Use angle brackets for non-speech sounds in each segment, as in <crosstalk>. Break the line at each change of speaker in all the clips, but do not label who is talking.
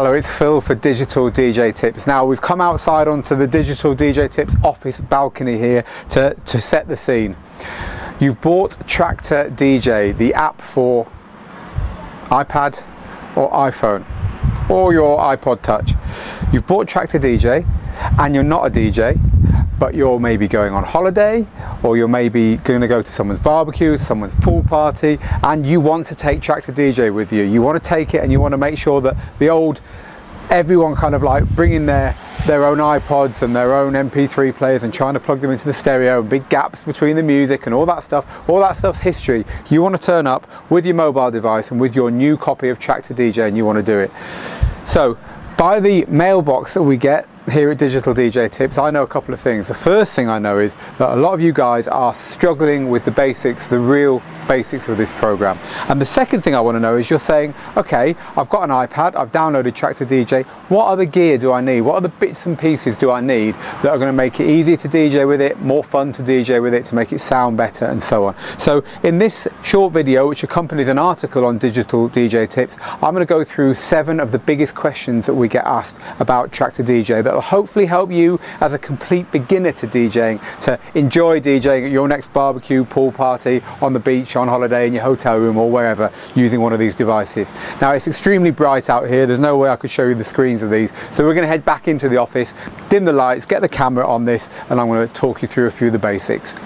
Hello, it's Phil for Digital DJ Tips. Now we've come outside onto the Digital DJ Tips office balcony here to, to set the scene. You've bought Traktor DJ, the app for iPad or iPhone or your iPod Touch. You've bought Traktor DJ and you're not a DJ, but you're maybe going on holiday or you're maybe going to go to someone's barbecue, someone's pool party, and you want to take Traktor DJ with you. You want to take it and you want to make sure that the old, everyone kind of like bringing their their own iPods and their own MP3 players and trying to plug them into the stereo, and big gaps between the music and all that stuff, all that stuff's history. You want to turn up with your mobile device and with your new copy of Traktor DJ and you want to do it. So by the mailbox that we get here at Digital DJ Tips, I know a couple of things. The first thing I know is that a lot of you guys are struggling with the basics, the real basics of this program. And the second thing I want to know is you're saying, okay, I've got an iPad, I've downloaded Traktor DJ. What other gear do I need? What other bits and pieces do I need that are going to make it easier to DJ with it, more fun to DJ with it, to make it sound better and so on. So in this short video, which accompanies an article on Digital DJ Tips, I'm going to go through seven of the biggest questions that we get asked about Traktor DJ that will hopefully help you as a complete beginner to DJing to enjoy DJing at your next barbecue, pool party, on the beach, on holiday in your hotel room or wherever using one of these devices. Now it's extremely bright out here, there's no way I could show you the screens of these, so we're going to head back into the office, dim the lights, get the camera on this and I'm going to talk you through a few of the basics.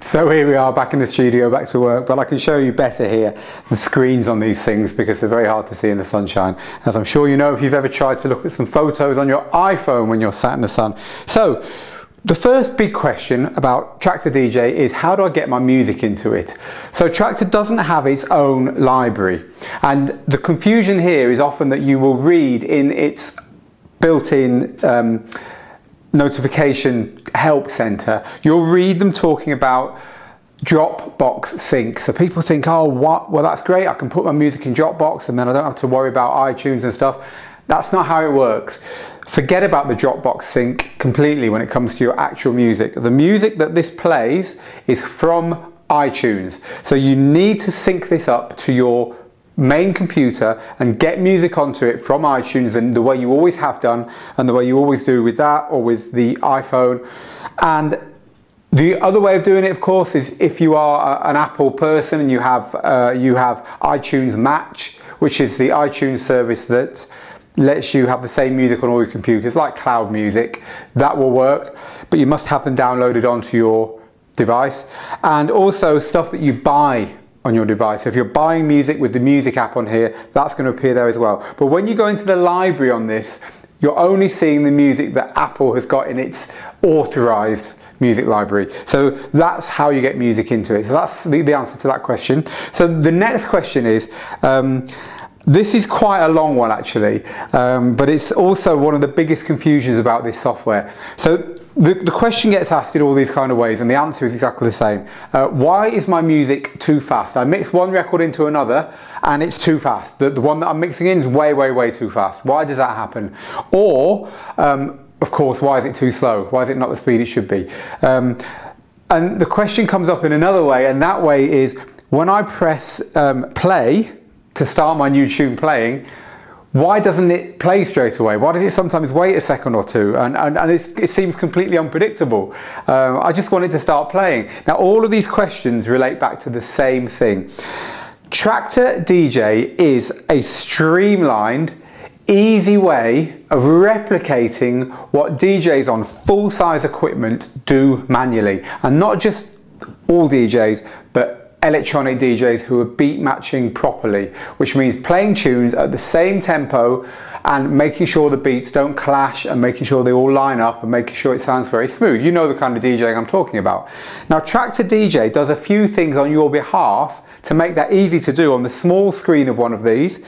So here we are back in the studio, back to work, but I can show you better here the screens on these things because they're very hard to see in the sunshine. As I'm sure you know if you've ever tried to look at some photos on your iPhone when you're sat in the sun. So the first big question about Traktor DJ is how do I get my music into it? So Traktor doesn't have its own library and the confusion here is often that you will read in its built-in um, notification help center, you'll read them talking about Dropbox sync. So people think, oh, what? Well, that's great. I can put my music in Dropbox and then I don't have to worry about iTunes and stuff. That's not how it works. Forget about the Dropbox sync completely when it comes to your actual music. The music that this plays is from iTunes. So you need to sync this up to your main computer and get music onto it from iTunes and the way you always have done and the way you always do with that or with the iPhone. And the other way of doing it, of course, is if you are an Apple person and you have uh, you have iTunes Match, which is the iTunes service that lets you have the same music on all your computers, like cloud music. That will work, but you must have them downloaded onto your device. And also stuff that you buy on your device. So if you're buying music with the music app on here, that's going to appear there as well. But when you go into the library on this, you're only seeing the music that Apple has got in its authorized music library. So that's how you get music into it. So that's the, the answer to that question. So the next question is, um, this is quite a long one actually, um, but it's also one of the biggest confusions about this software. So the, the question gets asked in all these kind of ways and the answer is exactly the same. Uh, why is my music too fast? I mix one record into another and it's too fast. The, the one that I'm mixing in is way, way, way too fast. Why does that happen? Or, um, of course, why is it too slow? Why is it not the speed it should be? Um, and the question comes up in another way and that way is when I press um, play to start my new tune playing, why doesn't it play straight away? Why does it sometimes wait a second or two? And, and, and it seems completely unpredictable. Um, I just wanted to start playing. Now, all of these questions relate back to the same thing. Traktor DJ is a streamlined, easy way of replicating what DJs on full-size equipment do manually. And not just all DJs, but electronic DJs who are beat matching properly, which means playing tunes at the same tempo and making sure the beats don't clash and making sure they all line up and making sure it sounds very smooth. You know the kind of DJing I'm talking about. Now Traktor DJ does a few things on your behalf to make that easy to do on the small screen of one of these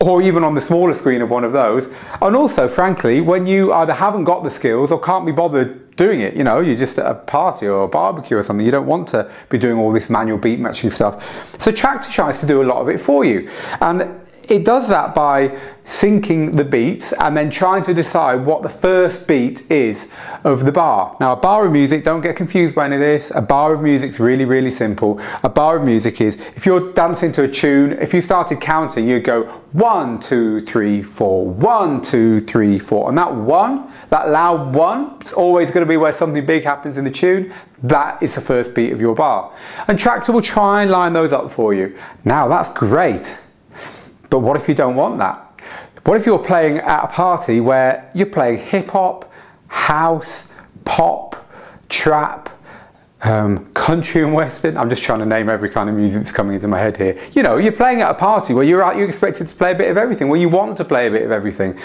or even on the smaller screen of one of those. And also, frankly, when you either haven't got the skills or can't be bothered doing it, you know, you're just at a party or a barbecue or something, you don't want to be doing all this manual beat matching stuff. So Traktor tries to do a lot of it for you. And it does that by syncing the beats and then trying to decide what the first beat is of the bar. Now a bar of music, don't get confused by any of this, a bar of music is really, really simple. A bar of music is, if you're dancing to a tune, if you started counting, you'd go one, two, three, four, one, two, three, four. And that one, that loud one, it's always going to be where something big happens in the tune. That is the first beat of your bar. And Traktor will try and line those up for you. Now that's great. But what if you don't want that? What if you're playing at a party where you're playing hip hop, house, pop, trap, um, country and western. I'm just trying to name every kind of music that's coming into my head here. You know, you're playing at a party where you're out, you're expected to play a bit of everything, where you want to play a bit of everything.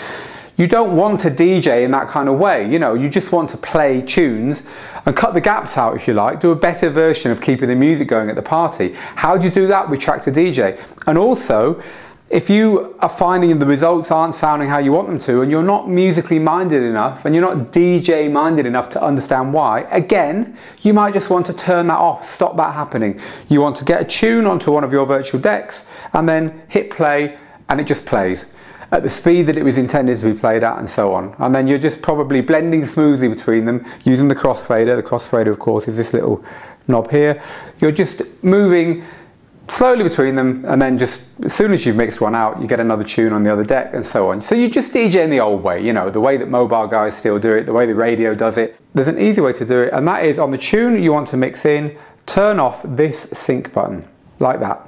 You don't want to DJ in that kind of way, you know, you just want to play tunes and cut the gaps out if you like, do a better version of keeping the music going at the party. How do you do that with Traktor DJ? And also, if you are finding the results aren't sounding how you want them to and you're not musically minded enough and you're not DJ minded enough to understand why, again, you might just want to turn that off, stop that happening. You want to get a tune onto one of your virtual decks and then hit play and it just plays at the speed that it was intended to be played at and so on. And then you're just probably blending smoothly between them using the crossfader. The crossfader of course is this little knob here. You're just moving slowly between them and then just as soon as you've mixed one out you get another tune on the other deck and so on. So you just DJ in the old way you know the way that mobile guys still do it the way the radio does it. There's an easy way to do it and that is on the tune you want to mix in turn off this sync button like that.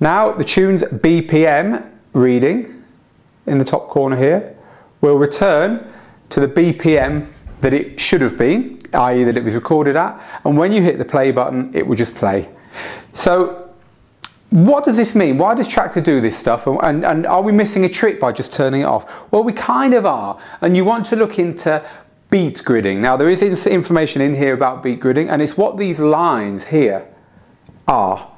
Now the tune's BPM reading in the top corner here will return to the BPM that it should have been i.e. that it was recorded at and when you hit the play button it will just play. So what does this mean? Why does Traktor do this stuff? And, and, are we missing a trick by just turning it off? Well, we kind of are. And you want to look into beat gridding. Now, there is information in here about beat gridding, and it's what these lines here are.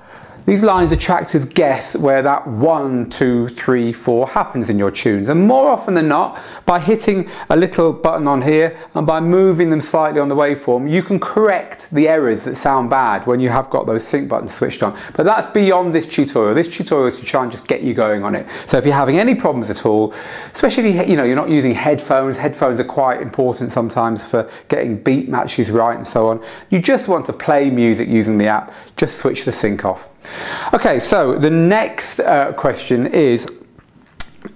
These lines are Traktor's guess where that one, two, three, four happens in your tunes. And more often than not, by hitting a little button on here and by moving them slightly on the waveform, you can correct the errors that sound bad when you have got those sync buttons switched on. But that's beyond this tutorial. This tutorial is to try and just get you going on it. So if you're having any problems at all, especially if you, you know, you're not using headphones, headphones are quite important sometimes for getting beat matches right and so on. You just want to play music using the app, just switch the sync off. Okay, so the next uh, question is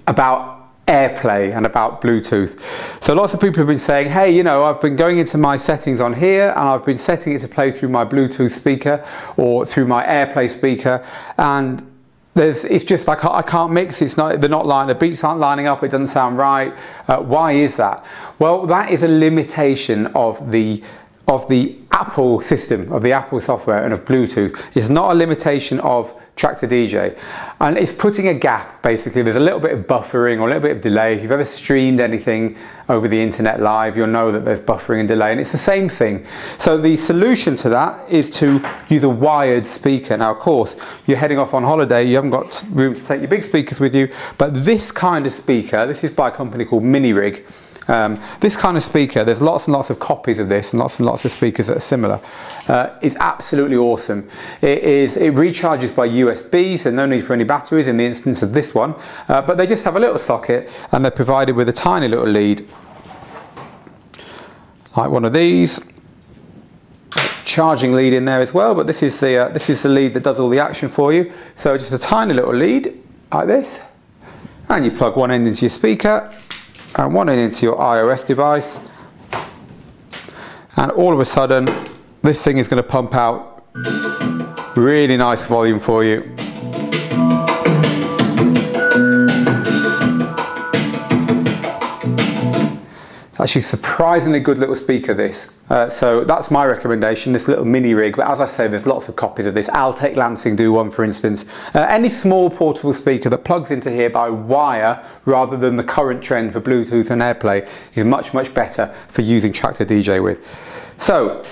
about AirPlay and about Bluetooth. So lots of people have been saying, hey, you know, I've been going into my settings on here and I've been setting it to play through my Bluetooth speaker or through my AirPlay speaker and there's, it's just like I can't mix. It's not they're not lining the beats aren't lining up. It doesn't sound right. Uh, why is that? Well, that is a limitation of the of the Apple system, of the Apple software and of Bluetooth. It's not a limitation of Traktor DJ. And it's putting a gap, basically. There's a little bit of buffering or a little bit of delay. If you've ever streamed anything over the internet live, you'll know that there's buffering and delay, and it's the same thing. So the solution to that is to use a wired speaker. Now, of course, you're heading off on holiday, you haven't got room to take your big speakers with you, but this kind of speaker, this is by a company called Minirig, um, this kind of speaker, there's lots and lots of copies of this and lots and lots of speakers that are similar, uh, is absolutely awesome. It, is, it recharges by USB, so no need for any batteries in the instance of this one, uh, but they just have a little socket and they're provided with a tiny little lead, like one of these, charging lead in there as well, but this is the, uh, this is the lead that does all the action for you. So just a tiny little lead like this, and you plug one end into your speaker and one into your iOS device. And all of a sudden this thing is going to pump out really nice volume for you Actually surprisingly good little speaker this. Uh, so that's my recommendation, this little Minirig. But as I say, there's lots of copies of this. Altec Lansing do one for instance. Uh, any small portable speaker that plugs into here by wire rather than the current trend for Bluetooth and AirPlay is much, much better for using Traktor DJ with. So,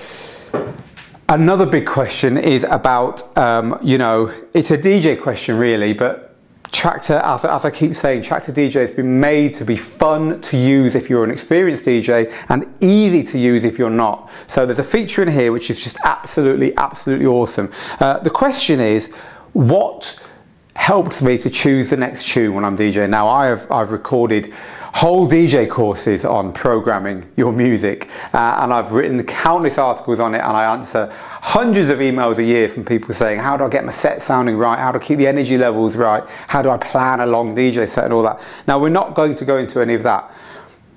Another big question is about, um, you know, it's a DJ question really, but Traktor, as, as, I keep saying, Traktor DJ has been made to be fun to use if you're an experienced DJ and easy to use if you're not. So there's a feature in here which is just absolutely, absolutely awesome. Uh, the question is, what helps me to choose the next tune when I'm DJing. Now I have I've recorded whole DJ courses on programming your music uh, and I've written countless articles on it and I answer hundreds of emails a year from people saying how do I get my set sounding right, how do I keep the energy levels right, how do I plan a long DJ set and all that. Now we're not going to go into any of that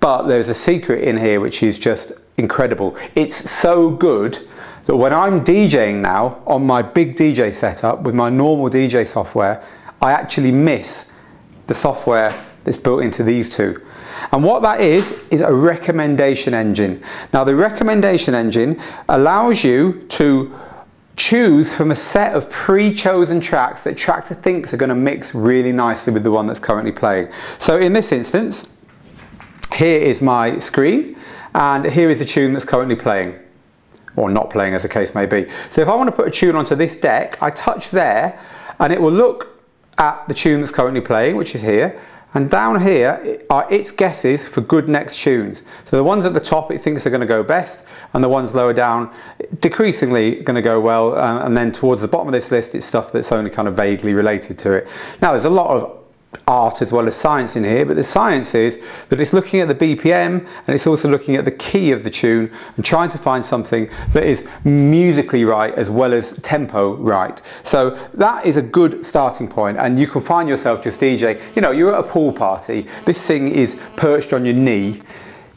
but there's a secret in here which is just incredible. It's so good that when I'm DJing now on my big DJ setup with my normal DJ software, I actually miss the software that's built into these two. And what that is, is a recommendation engine. Now the recommendation engine allows you to choose from a set of pre-chosen tracks that Traktor thinks are going to mix really nicely with the one that's currently playing. So in this instance, here is my screen and here is a tune that's currently playing or not playing as the case may be. So if I want to put a tune onto this deck, I touch there and it will look at the tune that's currently playing, which is here, and down here are its guesses for good next tunes. So the ones at the top it thinks are going to go best, and the ones lower down decreasingly going to go well, uh, and then towards the bottom of this list it's stuff that's only kind of vaguely related to it. Now there's a lot of art as well as science in here, but the science is that it's looking at the BPM and it's also looking at the key of the tune and trying to find something that is musically right as well as tempo right. So that is a good starting point and you can find yourself just DJ, you know, you're at a pool party, this thing is perched on your knee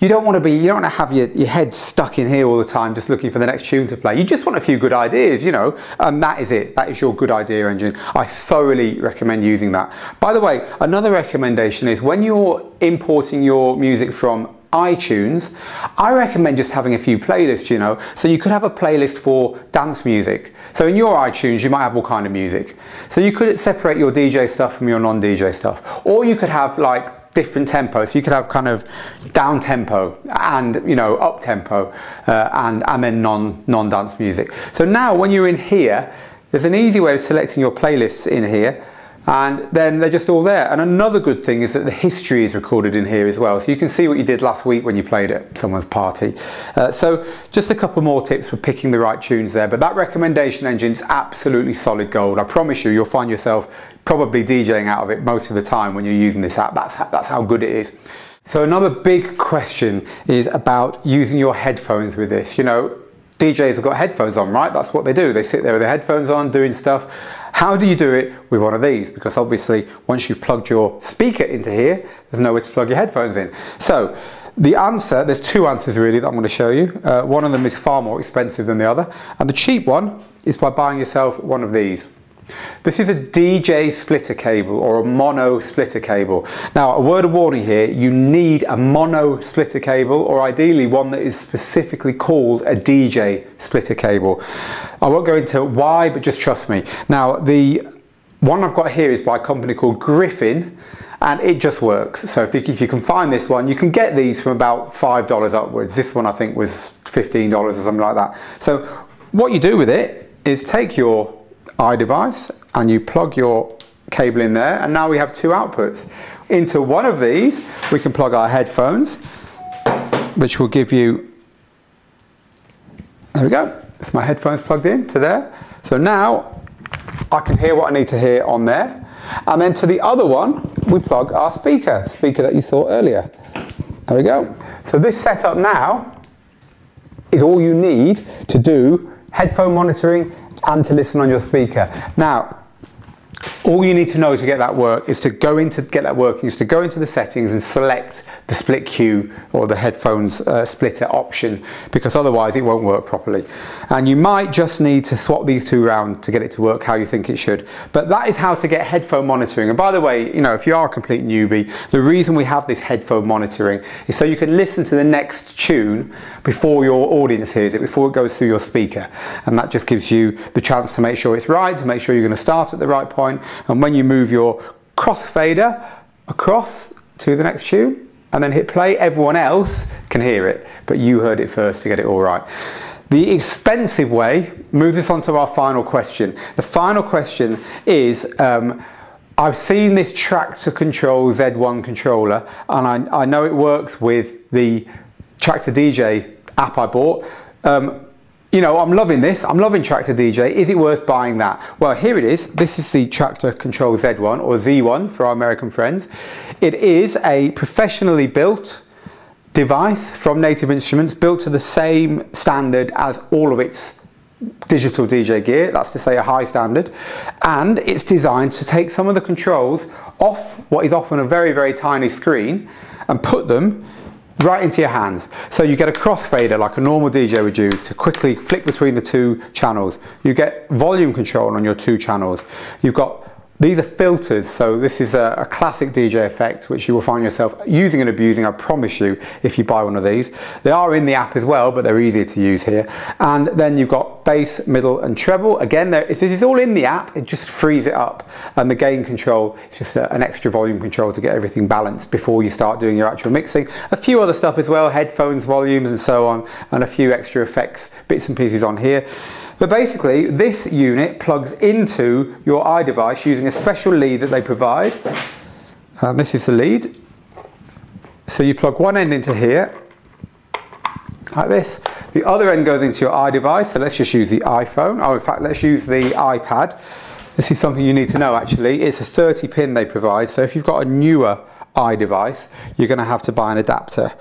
you don't want to be, you don't want to have your, your head stuck in here all the time just looking for the next tune to play. You just want a few good ideas, you know, and that is it. That is your good idea engine. I thoroughly recommend using that. By the way, another recommendation is when you're importing your music from iTunes, I recommend just having a few playlists, you know. So you could have a playlist for dance music. So in your iTunes, you might have all kind of music. So you could separate your DJ stuff from your non-DJ stuff. Or you could have like different tempos. You could have kind of down tempo and you know up tempo uh, and and then non non dance music. So now when you're in here, there's an easy way of selecting your playlists in here and then they're just all there. And another good thing is that the history is recorded in here as well. So you can see what you did last week when you played at someone's party. Uh, so just a couple more tips for picking the right tunes there. But that recommendation engine is absolutely solid gold. I promise you, you'll find yourself probably DJing out of it most of the time when you're using this app. That's, that's how good it is. So another big question is about using your headphones with this. You know, DJs have got headphones on, right? That's what they do. They sit there with their headphones on doing stuff. How do you do it with one of these? Because obviously once you've plugged your speaker into here, there's nowhere to plug your headphones in. So the answer, there's two answers really that I'm going to show you. Uh, one of them is far more expensive than the other. And the cheap one is by buying yourself one of these. This is a DJ splitter cable or a mono splitter cable. Now a word of warning here, you need a mono splitter cable or ideally one that is specifically called a DJ splitter cable. I won't go into why but just trust me. Now the one I've got here is by a company called Griffin and it just works. So if you, if you can find this one, you can get these from about $5 upwards. This one I think was $15 or something like that. So what you do with it is take your iDevice and you plug your cable in there and now we have two outputs. Into one of these we can plug our headphones which will give you, there we go, it's my headphones plugged in to there. So now I can hear what I need to hear on there and then to the other one we plug our speaker, speaker that you saw earlier. There we go. So this setup now is all you need to do headphone monitoring and to listen on your speaker. Now, all you need to know to get that work is to go into get that working is to go into the settings and select the split cue or the headphones uh, splitter option because otherwise it won't work properly. And you might just need to swap these two around to get it to work how you think it should. But that is how to get headphone monitoring. And by the way you know if you are a complete newbie the reason we have this headphone monitoring is so you can listen to the next tune before your audience hears it before it goes through your speaker. And that just gives you the chance to make sure it's right to make sure you're going to start at the right point and when you move your crossfader across to the next tune and then hit play, everyone else can hear it, but you heard it first to get it all right. The expensive way moves us on to our final question. The final question is, um, I've seen this Traktor Control Z1 controller and I, I, know it works with the Traktor DJ app I bought. Um, you know, I'm loving this. I'm loving Traktor DJ. Is it worth buying that? Well, here it is. This is the Traktor Control Z1 or Z1 for our American friends. It is a professionally built device from Native Instruments, built to the same standard as all of its digital DJ gear, that's to say a high standard, and it's designed to take some of the controls off what is often a very, very tiny screen and put them right into your hands. So you get a crossfader like a normal DJ would use to quickly flick between the two channels. You get volume control on your two channels. You've got these are filters, so this is a, a, classic DJ effect which you will find yourself using and abusing, I promise you, if you buy one of these. They are in the app as well, but they're easier to use here. And then you've got bass, middle and treble. Again, this is all in the app, it just frees it up. And the gain control is just a, an extra volume control to get everything balanced before you start doing your actual mixing. A few other stuff as well, headphones, volumes and so on, and a few extra effects, bits and pieces on here. But basically, this unit plugs into your iDevice using a special lead that they provide. And this is the lead. So you plug one end into here, like this. The other end goes into your iDevice, so let's just use the iPhone. Oh, in fact, let's use the iPad. This is something you need to know actually. It's a 30 pin they provide, so if you've got a newer iDevice, you're going to have to buy an adapter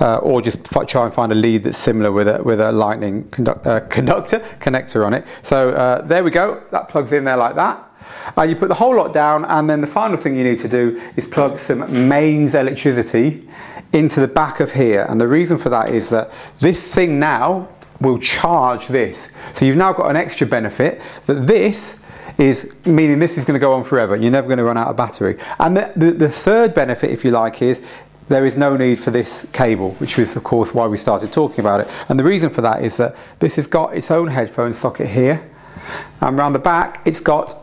uh, or just try and find a lead that's similar with a, with a lightning conduct, uh, <laughs> conductor connector on it. So uh, there we go, that plugs in there like that. And you put the whole lot down and then the final thing you need to do is plug some mains electricity into the back of here. And the reason for that is that this thing now will charge this. So you've now got an extra benefit that this is meaning this is going to go on forever. You're never going to run out of battery. And the, the, the, third benefit, if you like, is there is no need for this cable, which is of course why we started talking about it. And the reason for that is that this has got its own headphone socket here, and around the back it's got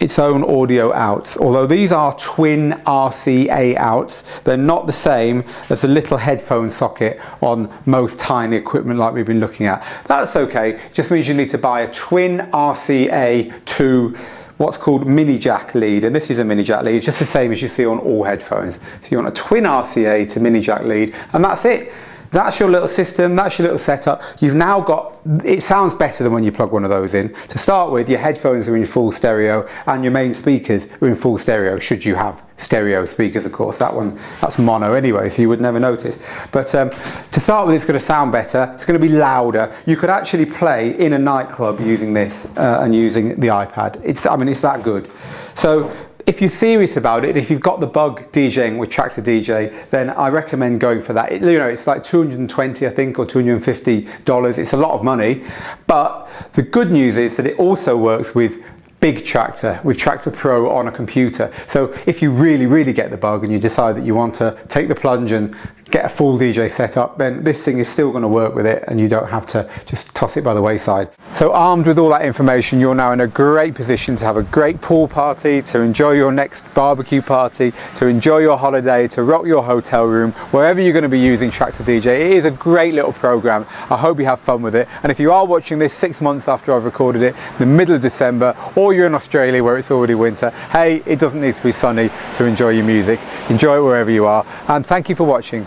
its own audio outs. Although these are twin RCA outs, they're not the same as the little headphone socket on most tiny equipment like we've been looking at. That's okay, just means you need to buy a twin RCA to what's called mini jack lead, and this is a mini jack lead, it's just the same as you see on all headphones. So you want a twin RCA to mini jack lead, and that's it. That's your little system, that's your little setup. You've now got, it sounds better than when you plug one of those in. To start with, your headphones are in full stereo and your main speakers are in full stereo, should you have stereo speakers, of course. That one, that's mono anyway, so you would never notice. But um, to start with, it's going to sound better. It's going to be louder. You could actually play in a nightclub using this uh, and using the iPad. It's, I mean, it's that good. So if you're serious about it, if you've got the bug DJing with Traktor DJ, then I recommend going for that. It, you know, it's like 220, I think, or 250 dollars. It's a lot of money, but the good news is that it also works with big Traktor with Traktor Pro on a computer. So if you really, really get the bug and you decide that you want to take the plunge and get a full DJ setup, then this thing is still going to work with it and you don't have to just toss it by the wayside. So armed with all that information, you're now in a great position to have a great pool party, to enjoy your next barbecue party, to enjoy your holiday, to rock your hotel room, wherever you're going to be using Traktor DJ. It is a great little program. I hope you have fun with it. And if you are watching this six months after I've recorded it, the middle of December, or you're in Australia where it's already winter, hey, it doesn't need to be sunny to enjoy your music. Enjoy it wherever you are. And thank you for watching.